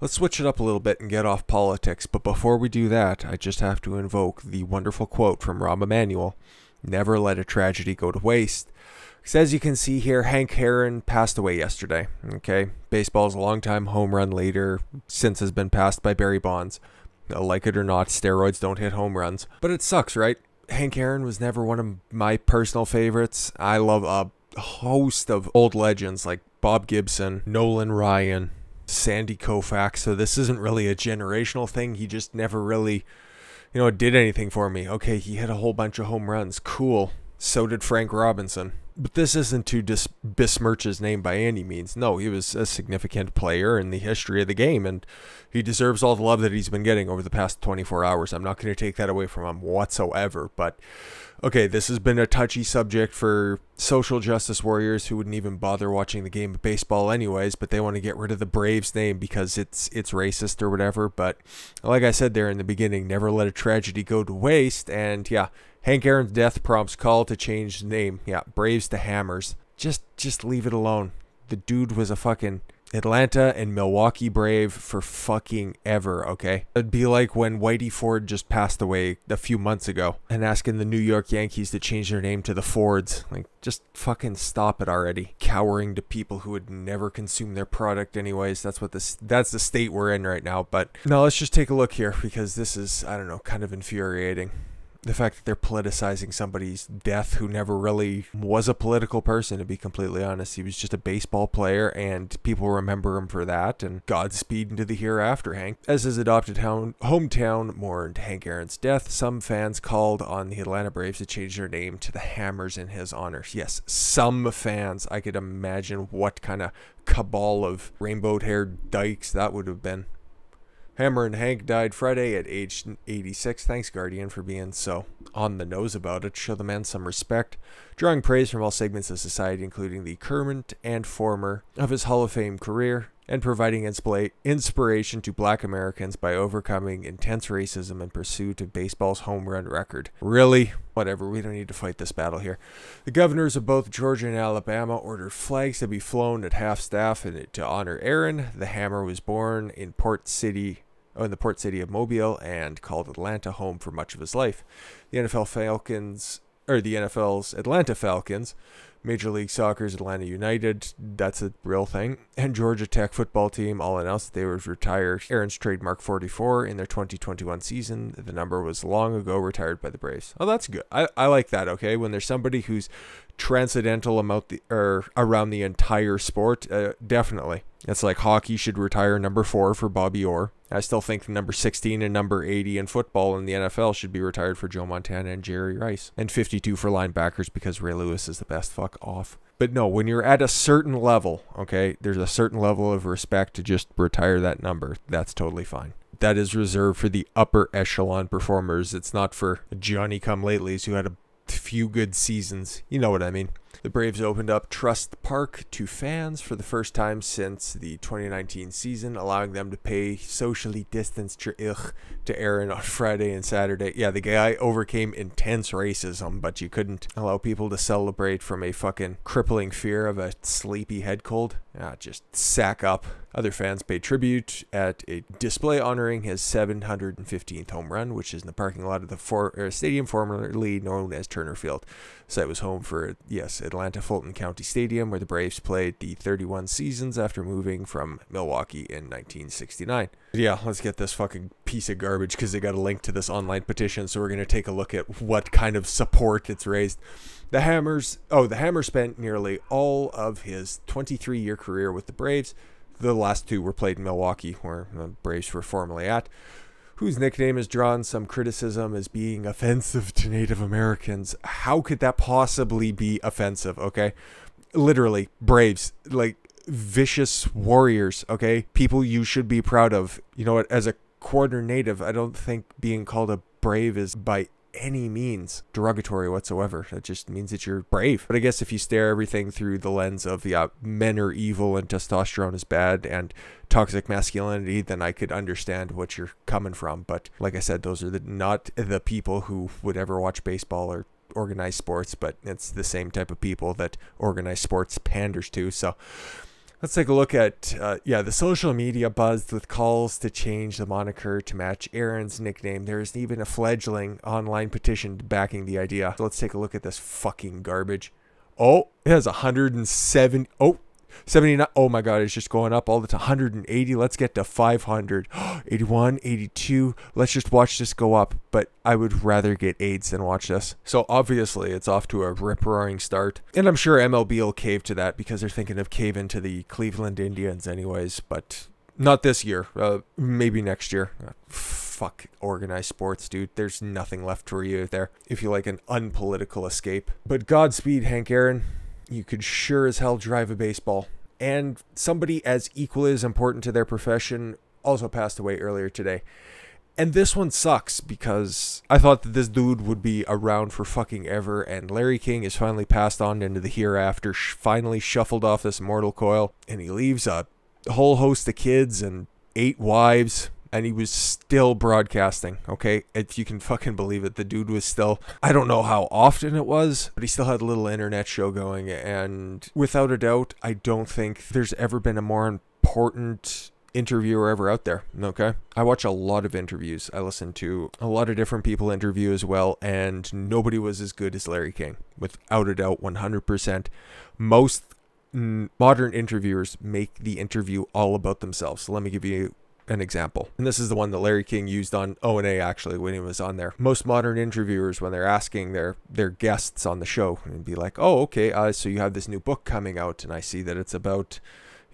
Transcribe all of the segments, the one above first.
Let's switch it up a little bit and get off politics, but before we do that, I just have to invoke the wonderful quote from Rahm Emanuel Never let a tragedy go to waste. Because as you can see here, Hank Aaron passed away yesterday. Okay, baseball's a long-time home run leader since has been passed by Barry Bonds. Like it or not, steroids don't hit home runs. But it sucks, right? Hank Aaron was never one of my personal favorites. I love a host of old legends like Bob Gibson, Nolan Ryan, Sandy Koufax. So this isn't really a generational thing. He just never really, you know, did anything for me. Okay, he hit a whole bunch of home runs. Cool. So did Frank Robinson. But this isn't to dis- besmirch his name by any means. No, he was a significant player in the history of the game, and he deserves all the love that he's been getting over the past 24 hours. I'm not going to take that away from him whatsoever. But okay, this has been a touchy subject for social justice warriors who wouldn't even bother watching the game of baseball anyways, but they want to get rid of the Braves name because it's it's racist or whatever. But like I said there in the beginning, never let a tragedy go to waste. And yeah, Hank Aaron's death prompts call to change name. Yeah, Braves to Hammers. Just just leave it alone. The dude was a fucking Atlanta and Milwaukee Brave for fucking ever, okay? It'd be like when Whitey Ford just passed away a few months ago and asking the New York Yankees to change their name to the Fords. Like, just fucking stop it already. Cowering to people who would never consume their product anyways. That's what this that's the state we're in right now. But now let's just take a look here because this is, I don't know, kind of infuriating the fact that they're politicizing somebody's death who never really was a political person to be completely honest. He was just a baseball player and people remember him for that and godspeed into the hereafter hank. As his adopted hometown mourned hank aaron's death some fans called on the atlanta braves to change their name to the hammers in his honor. Yes some fans. I could imagine what kind of cabal of rainbow haired dykes that would have been Hammerin' Hank died Friday at age 86. Thanks, Guardian, for being so on the nose about it. Show the man some respect. Drawing praise from all segments of society, including the current and former, of his Hall of Fame career, and providing inspiration to black Americans by overcoming intense racism in pursuit of baseball's home run record. Really? Whatever, we don't need to fight this battle here. The governors of both Georgia and Alabama ordered flags to be flown at half staff to honor Aaron. The Hammer was born in Port City, in the port city of Mobile and called Atlanta home for much of his life. The NFL Falcons, or the NFL's Atlanta Falcons, Major League Soccer's Atlanta United, that's a real thing, and Georgia Tech football team all announced that they would retire Aaron's trademark 44 in their 2021 season. The number was long ago retired by the Braves. Oh, that's good. I, I like that, okay? When there's somebody who's transcendental amount the or around the entire sport, uh, definitely. It's like hockey should retire number four for Bobby Orr. I still think number 16 and number 80 in football in the NFL should be retired for Joe Montana and Jerry Rice. And 52 for linebackers because Ray Lewis is the best. Fuck off. But no, when you're at a certain level, okay, there's a certain level of respect to just retire that number. That's totally fine. That is reserved for the upper echelon performers. It's not for Johnny come latelys who had a few good seasons. You know what I mean. The Braves opened up Truist Park to fans for the first time since the 2019 season, allowing them to pay socially distanced to Aaron on Friday and Saturday. Yeah, the guy overcame intense racism, but you couldn't allow people to celebrate from a fucking crippling fear of a sleepy head cold. Ah, just sack up. Other fans paid tribute at a display honoring his 715th home run, which is in the parking lot of the for, uh, stadium formerly known as Turner Field. So it was home for, yes, Atlanta Fulton County Stadium, where the Braves played the 31 seasons after moving from Milwaukee in 1969. Yeah, let's get this fucking piece of garbage because they got a link to this online petition. So we're going to take a look at what kind of support it's raised. The Hammers, oh, the Hammer spent nearly all of his 23 year career with the Braves the last two were played in Milwaukee, where the Braves were formerly at, whose nickname has drawn some criticism as being offensive to Native Americans. How could that possibly be offensive? Okay. Literally, Braves, like vicious warriors, okay? People you should be proud of. You know what? As a quarter native, I don't think being called a brave is by any means derogatory whatsoever. That just means that you're brave. But I guess if you stare everything through the lens of yeah, men are evil and testosterone is bad and toxic masculinity, then I could understand what you're coming from. But like I said, those are the, not the people who would ever watch baseball or organized sports, but it's the same type of people that organized sports panders to. So Let's take a look at, uh, yeah, the social media buzzed with calls to change the moniker to match Aaron's nickname. There's even a fledgling online petition backing the idea. So let's take a look at this fucking garbage. Oh, it has 107. Oh, 79. Oh my God, it's just going up all the time. 180. Let's get to 500. 81, 82. Let's just watch this go up. But I would rather get AIDS than watch this. So obviously, it's off to a rip roaring start. And I'm sure MLB will cave to that because they're thinking of caving to the Cleveland Indians, anyways. But not this year. Uh, maybe next year. Uh, fuck organized sports, dude. There's nothing left for you there if you like an unpolitical escape. But Godspeed, Hank Aaron you could sure as hell drive a baseball. And somebody as equally as important to their profession also passed away earlier today. And this one sucks because I thought that this dude would be around for fucking ever, and Larry King is finally passed on into the hereafter, sh- finally shuffled off this mortal coil, and he leaves a whole host of kids and eight wives and he was still broadcasting. Okay, if you can fucking believe it, the dude was still. I don't know how often it was, but he still had a little internet show going, and without a doubt, I don't think there's ever been a more important interviewer ever out there. Okay. I watch a lot of interviews. I listen to a lot of different people interview as well, and nobody was as good as Larry King. Without a doubt, 100%. Most modern interviewers make the interview all about themselves. So let me give you an example. And this is the one that Larry King used on O&A actually when he was on there. Most modern interviewers when they're asking their their guests on the show and be like, "Oh, okay, uh, so you have this new book coming out and I see that it's about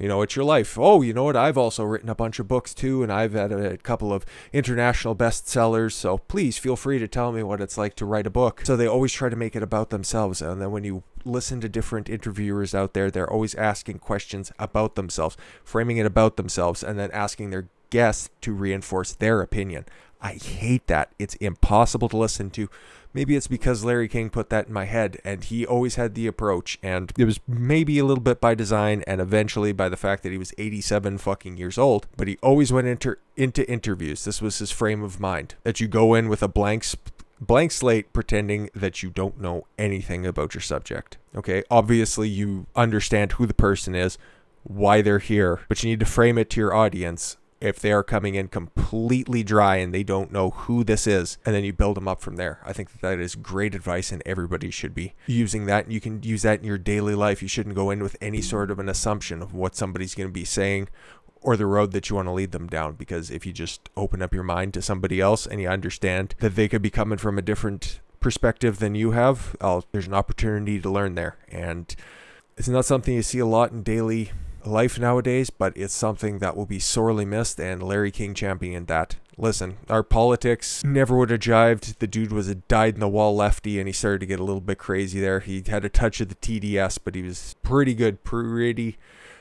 you know, it's your life. Oh, you know what? I've also written a bunch of books too, and I've had a, a, couple of international bestsellers. So please feel free to tell me what it's like to write a book. So they always try to make it about themselves. And then when you listen to different interviewers out there, they're always asking questions about themselves, framing it about themselves, and then asking their guests to reinforce their opinion. I hate that. It's impossible to listen to. Maybe it's because Larry King put that in my head and he always had the approach and it was maybe a little bit by design and eventually by the fact that he was 87 fucking years old, but he always went into into interviews. This was his frame of mind. That you go in with a blank blank slate pretending that you don't know anything about your subject. Okay? Obviously you understand who the person is, why they're here, but you need to frame it to your audience if they are coming in completely dry and they don't know who this is, and then you build them up from there. I think that, is great advice, and everybody should be using that. You can use that in your daily life. You shouldn't go in with any sort of an assumption of what somebody's going to be saying or the road that you want to lead them down because if you just open up your mind to somebody else and you understand that they could be coming from a different perspective than you have, oh, there's an opportunity to learn there. And it's not something you see a lot in daily life nowadays, but it's something that will be sorely missed, and Larry King championed that. Listen, our politics never would have jived. The dude was a dyed in the wall lefty, and he started to get a little bit crazy there. He had a touch of the TDS, but he was pretty good, pretty,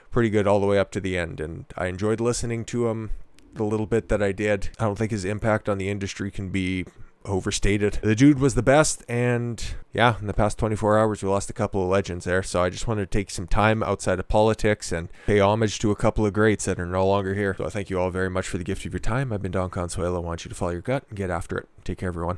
pretty good all the way up to the end. And I enjoyed listening to him the little bit that I did. I don't think his impact on the industry can be overstated. The dude was the best, and yeah, in the past 24 hours, we lost a couple of legends there. So I just wanted to take some time outside of politics and pay homage to a couple of greats that are no longer here. So I thank you all very much for the gift of your time. I've been Don Khan Swaylo. I want you to follow your gut and get after it. Take care, everyone.